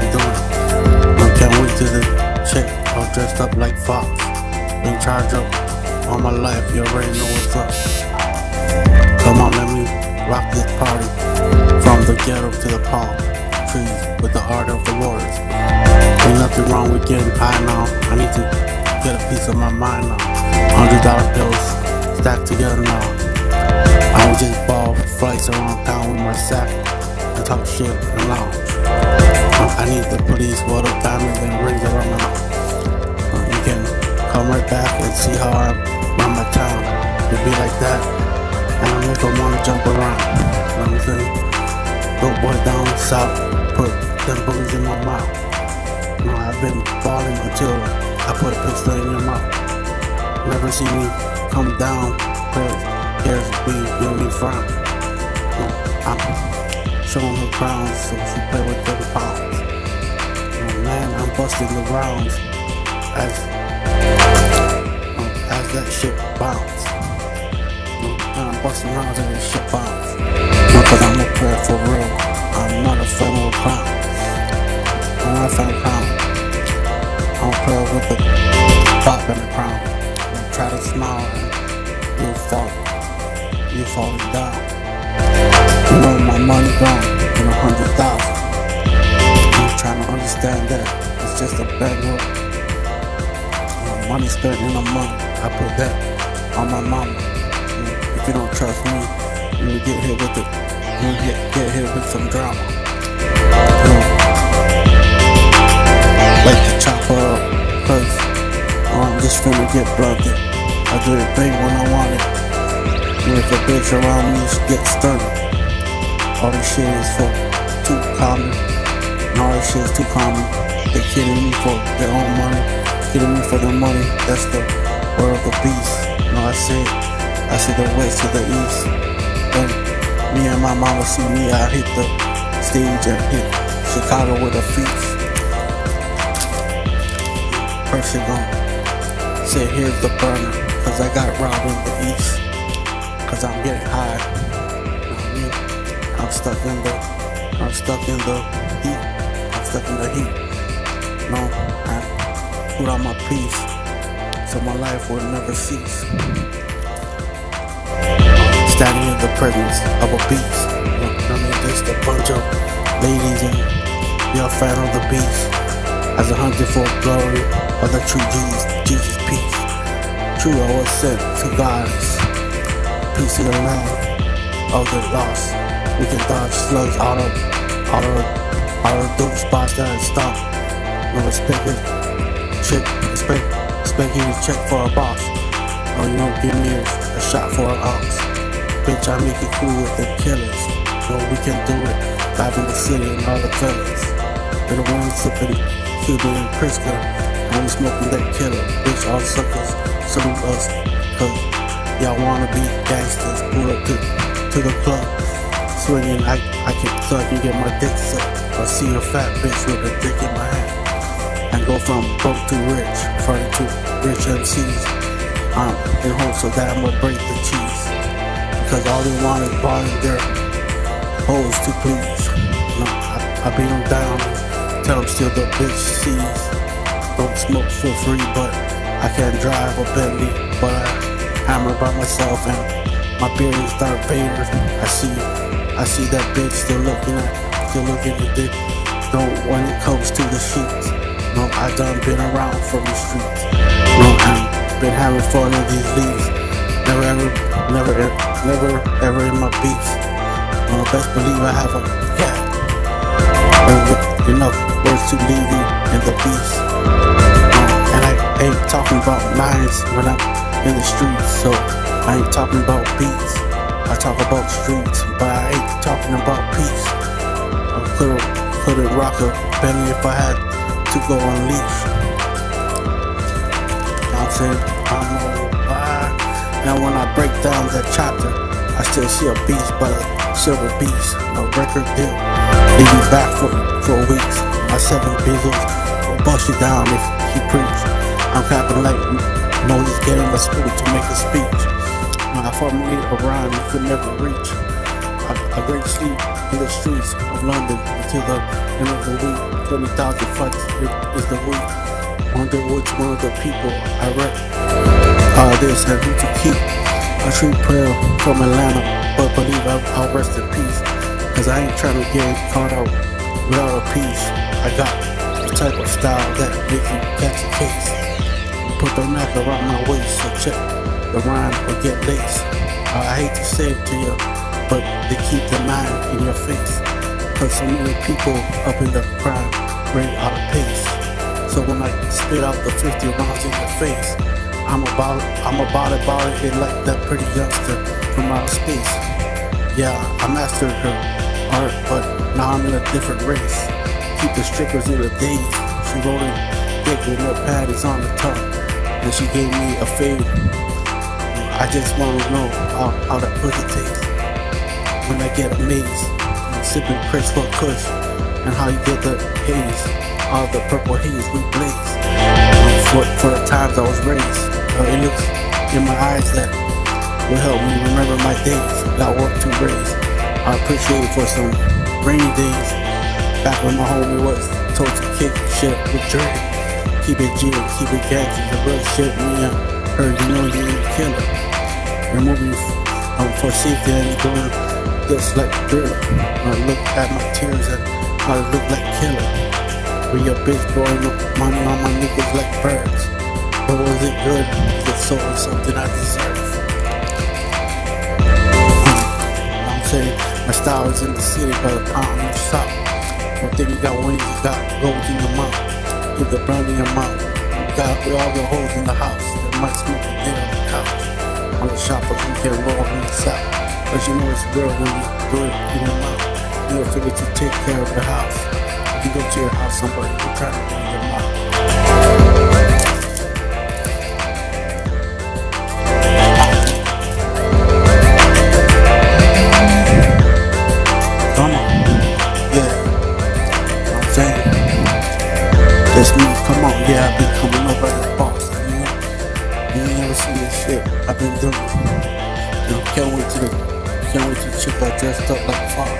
been doing. I can't wait till the check all dressed up like Fox. In charge of all my life, you already know what's up. Come on, let me rock this party. From the ghetto to the palm trees with the art of the warriors. Ain't nothing wrong with getting high now. I need to get a piece of my mind now. Hundred dollar bills stacked together now. I would just ball flights around town with my sack and talk shit and lounge. I need the police the diamonds and rings around my mouth. Uh, you can come right back and see how I run my town. It be like that, and I make them wanna jump around. You know what I'm saying? Dope boy down south, put them bullets in my mouth. You know, I've been balling until I put a pistol in your mouth. Never see me come down, cause here's me, you'll. You know, I'm showing her crowns, so she play with them pounds. Oh, man, I'm busting the rounds as um, as that shit bounce. Um, I'm busting rounds and this shit bounce. Because I'm a player for real. I'm not a fan of a clown. I'm not a fan of clown. I'm a player with the pop and the crown. And try to smile and you'll fall. You're falling down. My money gone in a hundred thousand. I'm trying to understand that it's just a bad look. Uh, money spent in a month, I put that on my mama. If you don't trust me, you get hit with it. You get get hit with some drama. Like to chop her up, cause I'm just finna get blunted. I do it big when I want it. And if a bitch around me get stunted. All this shit is for too common. All this shit is too common. They kidding me for their own money. Kidding me for their money. That's the word of the beast. No, I said, I see the west to the east. And me and my mama see me, I hit the stage and hit Chicago with a feast. Person gon' say, here's the burner. Cause I got robbed in the east. Cause I'm getting high. I'm stuck in the, I'm stuck in the heat. I'm stuck in the heat. No, I put on my peace, so my life will never cease. Standing in the presence of a beast. Look, I mean, just a bunch of ladies and a fan of the beast. As a hunter for glory of the true Jesus, Jesus peace. True, I was sent to God's peace in the land of the lost. We can dodge out of out of dope spots that stop. No expecting check expect expecting to check for a boss. Oh you know give me a, a shot for an ox. Bitch I make it cool with the killers. No we can do it. Live in the city and all the fellas. Been the one sipping Cuban and. And we smoking that killer. Bitch all suckers salute us. Cause y'all wanna be gangsters. Pull up to, to the club swinging, I, can so I can get my dick sucked. Or see a fat bitch with a dick in my hand. And go from broke to rich, front to rich MCs. Um, in hopes of that I'ma break the cheese. Because all they want is buying their hoes to please. No, I, I beat them down, tell them still the bitch sees. Don't smoke for free, but I can't drive a Bentley. But I hammer by myself and my beard is Darth Vader. I see I see that bitch still looking at, still looking at dick. No, when it comes to the sheets. No, I done been around from the streets. No, I've been having fun in these leaves. Never ever, never, ever, never ever in my beefs. No, best believe I have a. Yeah. Enough words to leave you in the beast. And I ain't talking about lines when I'm in the streets. So I ain't talking about beats. I talk about streets, but I ain't talking about peace. I could've, could've rock a Bentley if I had to go on leash. I'm saying, I don't know why. Now when I break down that chapter, I still see a beast, but a silver beast, no record deal. Leave you back for, for weeks. My seven bezels will bust you down if you preach. I'm clapping like Moses getting the spirit to make a speech. I formulate a rhyme you could never reach. A, a great sleep in the streets of London until the end of the week. 20,000 fights is the week. Wonder which one of the people I read. All this have you to keep a true prayer from Atlanta, but believe I'll, I'll rest in peace. Cause I ain't trying to get caught out without a piece. I got the type of style that make you catch a case. Put the knife around my waist, so check the rhyme or get laced. Uh, I hate to say it to you, but they keep the mind in your face. Cause so many people up in the crowd bring out of pace. So when I spit out the 50 rounds in your face, I'm about I'm about it, about it like that pretty youngster from outer space. Yeah, I mastered her art, but now I'm in a different race. Keep the strippers in the days. She rolling thick with no patties on the top, and she gave me a fade. I just wanna know how, how that pussy tastes when I get amazed. Sipping Chris for Kush, and how you get the haze, all the purple haze we blaze. For, for the times I was raised. It looks in my eyes that will help me remember my days. Got work to raise. I appreciate it for some rainy days. Back when my homie was told to kick shit with Dre. Keep it G, keep it gangster. The real shit me and her, you know you ain't killer. You're moving um, for safety and doing this like thriller. I look at my tears and I look like killer. With your bitch blowing up money on my niggas like birds. But was it good? If so, something I deserve. I'm saying my style is in the city, but a pound in the. Don't think you got wings, you got gold in your mouth. Get the brand in your mouth. You got all the holes in the house. You know it's real when you do it in your mouth. You'll figure to take care of the house. If you go to your house, somebody will try to get in your mouth. That's me, come on, yeah, I've been coming over the boss. You know, you ain't never seen this shit I've been doing. You know, can't wait to the, to the chick I dressed up like Fox.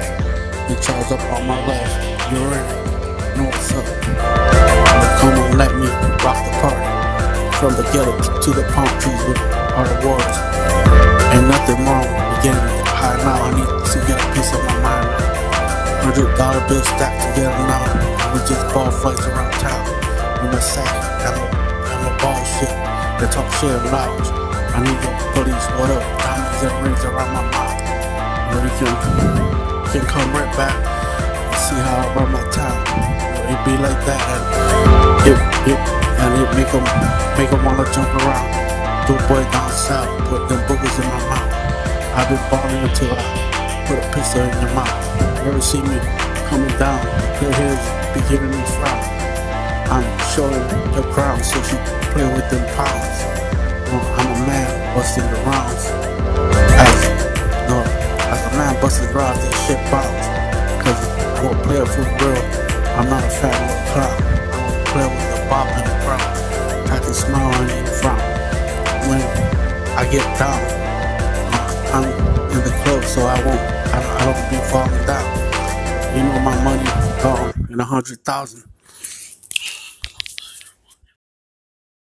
You charge up on my life, you already know what's up. Now come on, let me rock the party. From the ghetto to the palm trees with all the wars. Ain't nothing wrong with getting high now. I need to get a piece of my mind. Hundred dollar bills stacked together now. We just ball fights around town. In the sack, I'm a, I'm a ball shit. They talk shit loud. I need the police, what up? Diamonds and rings around my mouth. And we can, come right back and see how I run my town. It be like that, and it, it, and it make them, make them wanna jump around. Do boy down south, put them boogers in my mouth. I've been balling until I put a pistol in your mouth. You ever see me coming down? Your heads be giving me frown. I'm showing her crown, so she play with them pounds. Well, I'm a man busting the rounds. As, no, a man busting rounds, this shit bounce. Cause I won't play it for real. I'm not a fat little clown. I won't play with the bop and the crown. I can smile and even frown. When I get down, uh, I'm in the club, so I won't, I don't, I don't be falling down. You know my money gone in a hundred thousand.